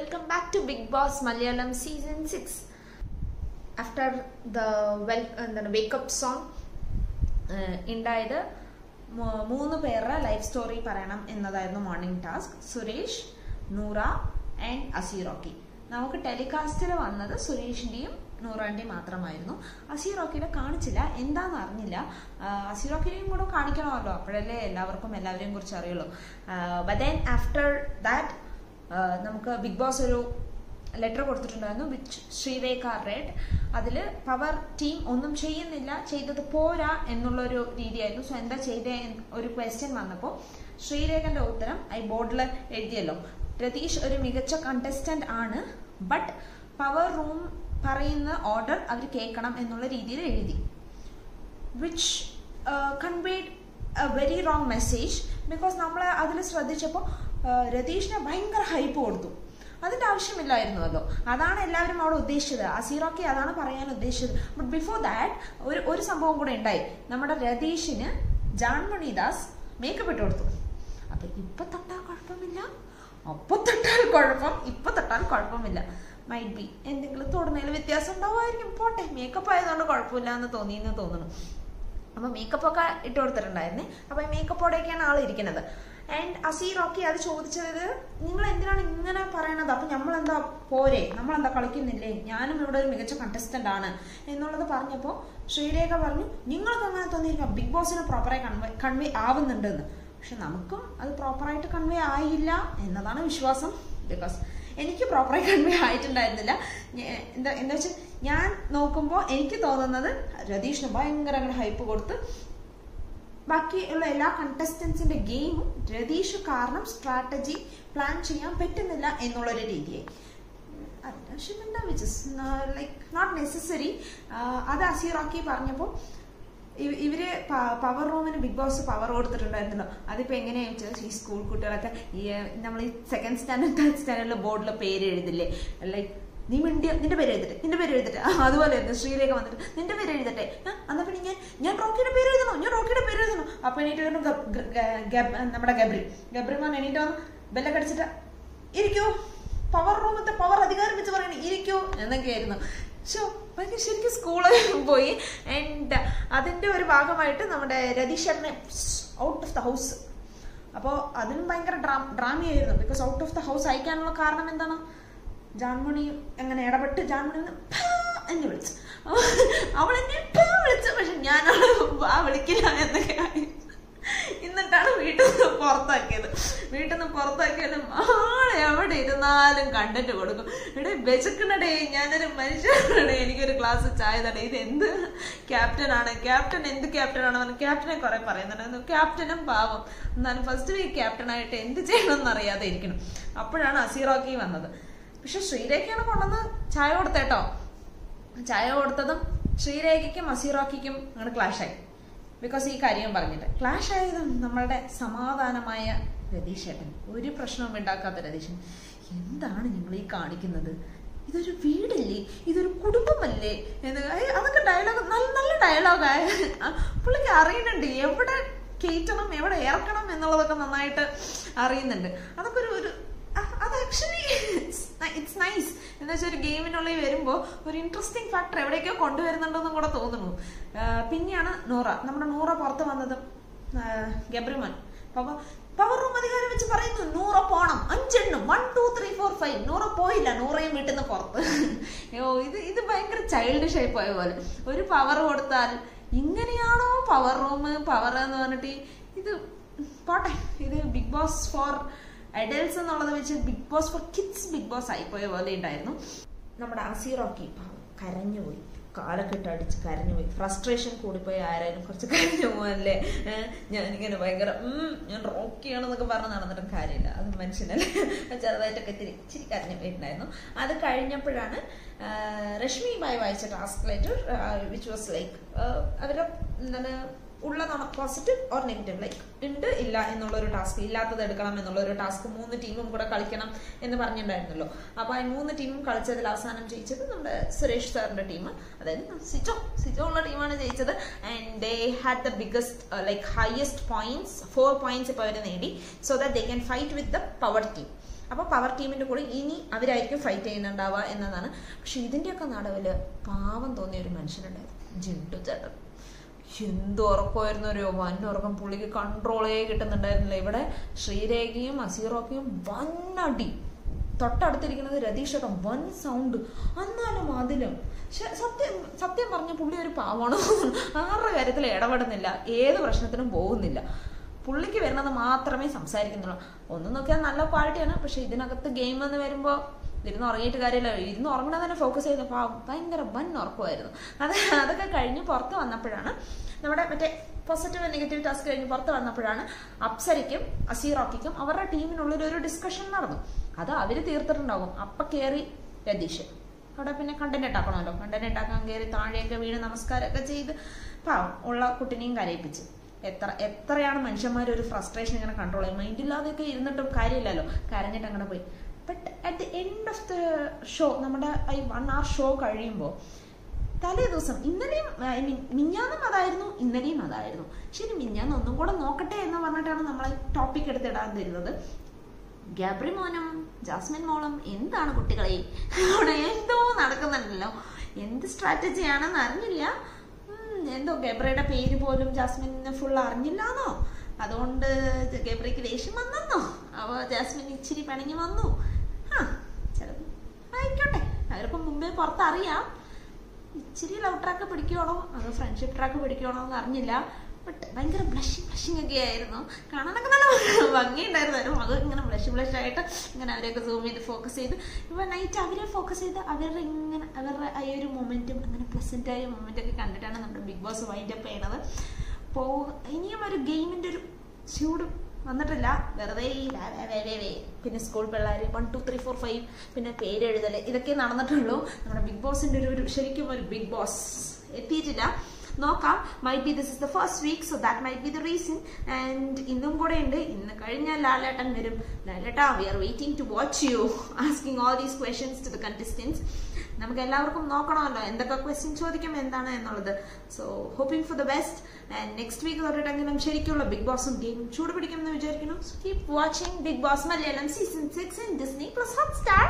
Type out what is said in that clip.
welcome back to Big Boss Malayalam season 6. After the well, എന്താണ് wake up song ഉണ്ടായത് മൂന്ന് പേരുടെ ലൈഫ് സ്റ്റോറി പറയണം എന്നതായിരുന്നു morning task Suresh Noora and അസീറോക്കി നമുക്ക് ടെലികാസ്റ്റിൽ വന്നത് സുരേഷിന്റെയും നൂറാന്റെയും മാത്രമായിരുന്നു. അസീറോക്കിനെ കാണിച്ചില്ല. എന്താന്ന് അറിഞ്ഞില്ല. അസീറോക്കിനെയും കൂടെ കാണിക്കണമല്ലോ. അപ്പോഴല്ലേ എല്ലാവർക്കും എല്ലാവരെയും കുറിച്ച് അറിയുള്ളൂ. ബട്ട് ദെൻ ആഫ്റ്റർ ദാറ്റ് നമുക്ക് ബിഗ് ബോസ് ഒരു ലെറ്റർ കൊടുത്തിട്ടുണ്ടായിരുന്നു വിച്ച് ശ്രീരേഖ റെഡ്. അതിൽ പവർ ടീം ഒന്നും ചെയ്യുന്നില്ല ചെയ്തത് പോരാ എന്നുള്ളൊരു രീതിയായിരുന്നു. സോ എന്താ ചെയ്തേ ഒരു ക്വസ്റ്റ്യൻ വന്നപ്പോൾ ശ്രീരേഖന്റെ ഉത്തരം ഐ ബോർഡിൽ എഴുതിയല്ലോ. രതീഷ് ഒരു മികച്ച കണ്ടസ്റ്റന്റ് ആണ് ബട്ട് പവർ റൂം പറയുന്ന ഓർഡർ അവർ കേൾക്കണം എന്നുള്ള രീതിയിൽ എഴുതി. Which conveyed a very wrong message because നമ്മൾ അതിൽ ശ്രദ്ധിച്ചപ്പോൾ രതീഷിനെ ഭയങ്കര ഹൈപ്പ് കൊടുത്തു. അതിന്റെ ആവശ്യമില്ലായിരുന്നുവല്ലോ അതാണ് എല്ലാവരും അവിടെ ഉദ്ദേശിച്ചത്. അസീറോക്കെ അതാണ് പറയാൻ ഉദ്ദേശിച്ചത്. ബട്ട് ബിഫോർ ദാറ്റ് ഒരു ഒരു സംഭവം കൂടെ ഉണ്ടായി. നമ്മുടെ രതീഷിന് ജാൻമണി ദാസ് മേക്കപ്പ് ഇട്ട് കൊടുത്തു. അപ്പൊ ഇപ്പൊ തൊട്ടാൽ കുഴപ്പമില്ല. അപ്പൊ തൊട്ടാൽ കുഴപ്പം ഇപ്പൊ തൊട്ടാൽ കുഴപ്പമില്ല. മൈറ്റ് ബി എന്തെങ്കിലും തൊടുന്നതിൽ വ്യത്യാസം ഉണ്ടാവുമായിരിക്കും. പോട്ടെ മേക്കപ്പ് ആയതുകൊണ്ട് കുഴപ്പമില്ല എന്ന് തോന്നിയെന്ന് തോന്നുന്നു. അപ്പൊ മേക്കപ്പ് ഒക്കെ ഇട്ട് കൊടുത്തിട്ടുണ്ടായിരുന്നേ. അപ്പൊ ഈ മേക്കപ്പോടെയൊക്കെയാണ് ആൾ ഇരിക്കുന്നത്. ആൻഡ് അസീർ ഓക്കെ അത് ചോദിച്ചത് നിങ്ങൾ എന്തിനാണ് ഇങ്ങനെ പറയണത്? അപ്പൊ നമ്മൾ എന്താ പോരെ? നമ്മൾ എന്താ കളിക്കുന്നില്ലേ? ഞാനും ഇവിടെ ഒരു മികച്ച കണ്ടസ്റ്റന്റ് ആണ് എന്നുള്ളത് പറഞ്ഞപ്പോൾ ശ്രീരേഖ പറഞ്ഞു നിങ്ങൾക്ക് അങ്ങനെ തോന്നിയിരിക്കാം. ബിഗ് ബോസിന് പ്രോപ്പറായി കൺവേ കൺവേ ആവുന്നുണ്ടെന്ന്. പക്ഷെ നമുക്കും അത് പ്രോപ്പറായിട്ട് കൺവേ ആയില്ല എന്നതാണ് വിശ്വാസം. ബിക്കോസ് എനിക്ക് പ്രോപ്പറായി കൺവേ ആയിട്ടുണ്ടായിരുന്നില്ല. എന്താ എന്താ വെച്ചാൽ ഞാൻ നോക്കുമ്പോൾ എനിക്ക് തോന്നുന്നത് രതീഷിന് ഭയങ്കര ഹൈപ്പ് കൊടുത്ത് ബാക്കിയുള്ള എല്ലാ കണ്ടസ്റ്റൻസിന്റെ ഗെയിമും രതീഷ് കാരണം സ്ട്രാറ്റജി പ്ലാൻ ചെയ്യാൻ പറ്റുന്നില്ല എന്നുള്ളൊരു രീതിയായി. ലൈക്ക് നോട്ട് നെസസറി അത് അസീറാക്കി പറഞ്ഞപ്പോൾ ഇവ- ഇവർ പവർ റൂമിന് ബിഗ് ബോസ് പവർ കൊടുത്തിട്ടുണ്ടായിരുന്നല്ലോ. അതിപ്പോ എങ്ങനെയാ വെച്ചാൽ ഈ സ്കൂൾ കുട്ടികളൊക്കെ ഈ നമ്മൾ ഈ സെക്കൻഡ് സ്റ്റാൻഡേർഡ് തേർഡ് സ്റ്റാൻഡേർഡിൽ ബോർഡിൽ പേര് എഴുതില്ലേ? ലൈക്ക് നീ മിണ്ടിയ നിന്റെ പേര് എഴുതട്ടെ നിന്റെ പേര് എഴുതട്ടെ. അതുപോലെ ആയിരുന്നു. ശ്രീലേഖ വന്നിട്ട് നിന്റെ പേര് എഴുതട്ടെ. ആ, എന്നാ പിന്നെ ഞാൻ ഞാൻ റോക്കിയുടെ പേര് എഴുതണോ? ഞാൻ റോക്കിയുടെ പേര് എഴുതണോ? അപ്പൊ ഗബ്- നമ്മുടെ ഗബ്രി. ഗബ്രി ഗബ്രിമാൻ എണീറ്റ് വന്നു. ബെല്ല അടിച്ചിട്ട് ഇരിക്കൂ. പവർ റൂമത്തെ പവർ അധികാരം വെച്ച് പറയണേ ഇരിക്കൂ. എന്നൊക്കെയായിരുന്നു ഷോ ഭയങ്കര ശരിക്കും സ്കൂളിൽ പോയി. ആൻഡ് അതിന്റെ ഒരു ഭാഗമായിട്ട് നമ്മുടെ രതീഷറിനെ ഔട്ട് ഓഫ് ദ ഹൗസ് അപ്പോൾ അതിനും ഭയങ്കര ഡ്രാ ഡ്രാമയായിരുന്നു. Because out of the house അയക്കാനുള്ള കാരണം എന്താണ്? ജാൻമണി അങ്ങനെ ഇടപെട്ട് ജാൻമണി ഒന്ന് എന്ന് വിളിച്ചു. അവൾ എന്നെ വിളിച്ചു. പക്ഷെ ഞാൻ ആ വിളിക്കില്ല എന്നൊക്കെ. എന്നിട്ടാണ് വീട്ടിൽ നിന്ന് പുറത്താക്കിയത്. വീട്ടിൽ നിന്ന് പുറത്താക്കിയത് ആളെ എവിടെ ഇരുന്നാലും കണ്ടിട്ട് കൊടുക്കും. ഇവിടെ വിശക്കണടേ ഞാനൊരു മനുഷ്യനാണേ. എനിക്കൊരു ഗ്ലാസ് ചായ തടേ. ഇത് എന്ത് ക്യാപ്റ്റൻ ആണ്? ക്യാപ്റ്റൻ എന്ത് ക്യാപ്റ്റൻ ആണ് പറഞ്ഞു ക്യാപ്റ്റനെ കുറെ പറയുന്നുണ്ടായിരുന്നു ക്യാപ്റ്റനും പാവം. എന്നാലും ഫസ്റ്റ് വീക്ക് ക്യാപ്റ്റനായിട്ട് എന്ത് ചെയ്യണമെന്ന് അറിയാതെ ഇരിക്കണം. അപ്പോഴാണ് അസീറോക്കി വന്നത്. പക്ഷെ ശ്രീരേഖയാണ് കൊണ്ടുവന്ന് ചായ കൊടുത്തേട്ടോ ചായ കൊടുത്തതും ശ്രീരേഖയ്ക്കും അസീറോക്കിക്കും അങ്ങനെ ക്ലാഷായി ബിക്കോസ് ഈ കാര്യം പറഞ്ഞിട്ട്. ക്ലാഷ് ആയതും നമ്മളുടെ സമാധാനമായ രതീഷേട്ടൻ. ഒരു പ്രശ്നവും ഉണ്ടാക്കാത്ത രതീശൻ. എന്താണ് നിങ്ങൾ ഈ കാണിക്കുന്നത്? ഇതൊരു വീടല്ലേ? ഇതൊരു കുടുംബമല്ലേ? എന്ന് അതൊക്കെ ഡയലോഗ് നല്ല നല്ല ഡയലോഗായ പുള്ളിക്ക് അറിയുന്നുണ്ട് എവിടെ കയറ്റണം എവിടെ ഇറക്കണം എന്നുള്ളതൊക്കെ നന്നായിട്ട് അറിയുന്നുണ്ട്. അതൊക്കെ ഒരു ഒരു അത് ആക്ച്വലി നൈസ് എന്താ വെച്ചാൽ ഒരു ഗെയിമിനുള്ളിൽ വരുമ്പോൾ ഒരു ഇൻട്രസ്റ്റിംഗ് ഫാക്ടർ എവിടെയൊക്കെ കൊണ്ടുവരുന്നുണ്ടെന്നും കൂടെ തോന്നുന്നു. പിന്നെയാണ് നൂറ. നമ്മുടെ നൂറ പുറത്ത് വന്നതും ഗബ്രിമൻ. അപ്പൊ പവർ റൂം അധികാരം വെച്ച് പറയുന്നു നൂറ പോണം. അഞ്ചെണ്ണം. One two three four five Noora പോയില്ല. നൂറയും വീട്ടിൽ നിന്ന് പുറത്ത്. അയ്യോ ഇത് ഇത് ഭയങ്കര ചൈൽഡ് ഷേപ്പ് ആയ പോലെ. ഒരു പവർ കൊടുത്താൽ ഇങ്ങനെയാണോ പവർ റൂം പവർ എന്ന് പറഞ്ഞിട്ട് ഇത് പോട്ടെ. ഇത് ബിഗ് ബോസ് ഫോർ അഡൽസ് എന്നുള്ളത് വെച്ച് big boss for kids big boss ആയിപ്പോയ പോലെ ഉണ്ടായിരുന്നു. നമ്മുടെ അസീറോക്കി കരഞ്ഞുപോയി. കാലൊക്കെ ഇട്ട് അടിച്ച് കരഞ്ഞുപോയി. ഫ്രസ്ട്രേഷൻ കൂടിപ്പോയി ആരായാലും കുറച്ച് കരഞ്ഞു പോകാനല്ലേ? ഞാൻ ഞാനിങ്ങനെ ഭയങ്കര ഞാൻ റോക്കിയാണെന്നൊക്കെ പറഞ്ഞ് നടന്നിട്ടും കാര്യമില്ല. അത് മനുഷ്യനല്ലേ? ചെറുതായിട്ടൊക്കെ ഇത്തിരി ഇച്ചിരി കരഞ്ഞു പോയിട്ടുണ്ടായിരുന്നു അത് കഴിഞ്ഞപ്പോഴാണ് രശ്മിയുമായി വായിച്ച task letter which was like അവരുടെ എന്താണ് ഉള്ളതാണ് പോസിറ്റീവ് ഓർ നെഗറ്റീവ് ലൈക്ക് ഉണ്ട് ഇല്ല എന്നുള്ള ഒരു ടാസ്ക് ഇല്ലാത്തത് എടുക്കണം എന്നുള്ള ഒരു ടാസ്ക് മൂന്ന് ടീമും കൂടെ കളിക്കണം എന്ന് പറഞ്ഞിട്ടുണ്ടായിരുന്നല്ലോ. അപ്പോൾ ആ മൂന്ന് ടീമും കളിച്ചതിൽ അവസാനം ജയിച്ചത് നമ്മുടെ സുരേഷ് സാറിന്റെ ടീം അതായത് സിജോ. സിജോ ഉള്ള ടീമാണ് ജയിച്ചത്. And they had the biggest like highest points four points ഇപ്പോൾ അവർ നേടി. So that they can fight with the power team അപ്പോൾ പവർ ടീമിന്റെ കൂടെ ഇനി അവരായിരിക്കും ഫൈറ്റ് ചെയ്യുന്നുണ്ടാവുക എന്നതാണ്. പക്ഷെ ഇതിന്റെയൊക്കെ നടുവിൽ പാവം തോന്നിയ ഒരു മനുഷ്യനുണ്ടായിരുന്നു ജിണ്ടു ചേട്ടൻ. എന്ത് ഉറക്കമായിരുന്നു ഒരു വൻ ഉറക്കം. പുള്ളിക്ക് കൺട്രോളേ കിട്ടുന്നുണ്ടായിരുന്നില്ല. ഇവിടെ ശ്രീരേഖയും അസീറോക്കയും വന്നടി. തൊട്ടടുത്തിരിക്കുന്നത് രതീഷകം വൻ സൗണ്ട് എന്നാലും അതിലും സത്യം സത്യം പറഞ്ഞ പുള്ളി ഒരു പാവമാണ് ആരുടെ കാര്യത്തിൽ ഇടപെടുന്നില്ല. ഏത് പ്രശ്നത്തിനും പോകുന്നില്ല. പുള്ളിക്ക് വരുന്നത് മാത്രമേ സംസാരിക്കുന്നുള്ളൂ. ഒന്ന് നോക്കിയാൽ നല്ല ക്വാളിറ്റിയാണ് പക്ഷെ ഇതിനകത്ത് ഗെയിം എന്ന് വരുമ്പോൾ ഇരുന്ന് ഉറങ്ങിയിട്ട് കാര്യമില്ല. ഇരുന്ന് ഉറങ്ങണ തന്നെ ഫോക്കസ് ചെയ്ത് പാവം. ഭയങ്കര വൻ ഉറക്കമായിരുന്നു അത് അതൊക്കെ കഴിഞ്ഞ് പുറത്ത് വന്നപ്പോഴാണ് നമ്മുടെ മറ്റേ പോസിറ്റീവ് നെഗറ്റീവ് ടാസ്ക് കഴിഞ്ഞ് പുറത്ത് വന്നപ്പോഴാണ് അപ്സരയ്ക്കും അസീറോക്കിക്കും അവരുടെ ടീമിനുള്ളിൽ ഒരു ഡിസ്കഷൻ നടന്നു. അത് അവർ തീർത്തിട്ടുണ്ടാകും. അപ്പൊ കയറി രതീഷ്. അവിടെ പിന്നെ കണ്ടന്റ് ഉണ്ടാക്കണമല്ലോ കണ്ടന്റ് ഉണ്ടാക്കാൻ കയറി താഴെയൊക്കെ വീണ് നമസ്കാരമൊക്കെ ചെയ്ത് പാവം ഉള്ള കുട്ടിനെയും കരയിപ്പിച്ച്. എത്ര എത്രയാണ് മനുഷ്യന്മാർ ഒരു ഫ്രസ്ട്രേഷൻ ഇങ്ങനെ കൺട്രോൾ ചെയ്യും മൈൻഡില്ലാതെയൊക്കെ ഇരുന്നിട്ടും കാര്യമില്ലല്ലോ. കരഞ്ഞിട്ട് അങ്ങനെ പോയി. But at the end of the show നമ്മുടെ ഈ വൺ അവർ ഷോ കഴിയുമ്പോൾ തലേ ദിവസം ഇന്നലെയും ഐ മീൻ മിഞ്ഞാന്നും അതായിരുന്നു ഇന്നലെയും അതായിരുന്നു. ശരി മിഞ്ഞാന്ന് ഒന്നും കൂടെ നോക്കട്ടെ എന്ന് പറഞ്ഞിട്ടാണ് നമ്മൾ ടോപ്പിക് എടുത്തിടാൻ തരുന്നത്. ഗബ്രി മോനും ജാസ്മിൻ മോളും എന്താണ് കുട്ടികളെ? അവിടെ എന്തോ നടക്കുന്നുണ്ടല്ലോ. എന്ത് സ്ട്രാറ്റജിയാണെന്ന് അറിഞ്ഞില്ല. ഗബ്രയുടെ പേര് പോലും ജാസ്മിൻ ഫുൾ അറിഞ്ഞില്ലാന്നോ? അതുകൊണ്ട് ഗബ്രയ്ക്ക് ദേഷ്യം വന്നെന്നോ? അവ ജാസ്മിൻ ഇച്ചിരി പിണങ്ങി വന്നു. ആ ചിലപ്പോൾ ആയിക്കോട്ടെ. അവരിപ്പം മുമ്പേ പുറത്തറിയാം. ഇച്ചിരി ലവ് ട്രാക്ക് പിടിക്കുവാണോ? അതോ ഫ്രണ്ട്ഷിപ്പ് ട്രാക്ക് പിടിക്കണോ എന്ന് അറിഞ്ഞില്ല ബട്ട് ഭയങ്കര ബ്ലഷിങ് ബ്ലഷിങ് ഒക്കെ ആയിരുന്നു. കാണാനൊക്കെ നല്ല ഭംഗിയുണ്ടായിരുന്നു. അത് ഇങ്ങനെ ബ്ലഷ് ബ്ലഷ് ആയിട്ട് ഇങ്ങനെ അവരെയൊക്കെ സൂം ചെയ്ത് ഫോക്കസ് ചെയ്ത്. ഇപ്പൊ നൈറ്റ് അവരെ ഫോക്കസ് ചെയ്ത് അവരുടെ ഇങ്ങനെ അവരുടെ ആ ഒരു മൊമെന്റും അങ്ങനെ മൊമെന്റ് ഒക്കെ കണ്ടിട്ടാണ് നമ്മുടെ ബിഗ് ബോസ് വൈൻഡ് അപ്പ് ചെയ്യണത് പോ ഇനിയും ഒരു ഗെയിമിന്റെ ഒരു ചൂട് വന്നിട്ടില്ല. വെറുതെ. പിന്നെ സ്കൂൾ പിള്ളേർ one two three four five പിന്നെ പേരെഴുതൽ ഇതൊക്കെ നടന്നിട്ടുള്ളൂ. നമ്മുടെ ബിഗ് ബോസിന്റെ ഒരു ഒരു ശരിക്കും ഒരു ബിഗ് ബോസ് എത്തിയിട്ടില്ല. നോക്കാം. May be this is the first week so that may be the reason and ഇന്നും കൂടെ ഉണ്ട്. ഇന്ന് കഴിഞ്ഞാൽ ലാലേട്ടൻ വരും. ലാലേട്ടാ we are waiting to watch you asking all these questions to the contestants നമുക്ക് എല്ലാവർക്കും നോക്കണമല്ലോ. എന്തൊക്കെ ക്വസ്റ്റ്യൻ ചോദിക്കും എന്താണ് എന്നുള്ളത്. So hoping for the best and next week തൊട്ടിട്ടെങ്കിലും ശരിക്കുള്ള ബിഗ് ബോസും ഗെയിം ചൂട് പിടിക്കുമെന്ന് വിചാരിക്കുന്നു. Keep watching Bigg Boss Malayalam season six in Disney plus Hotstar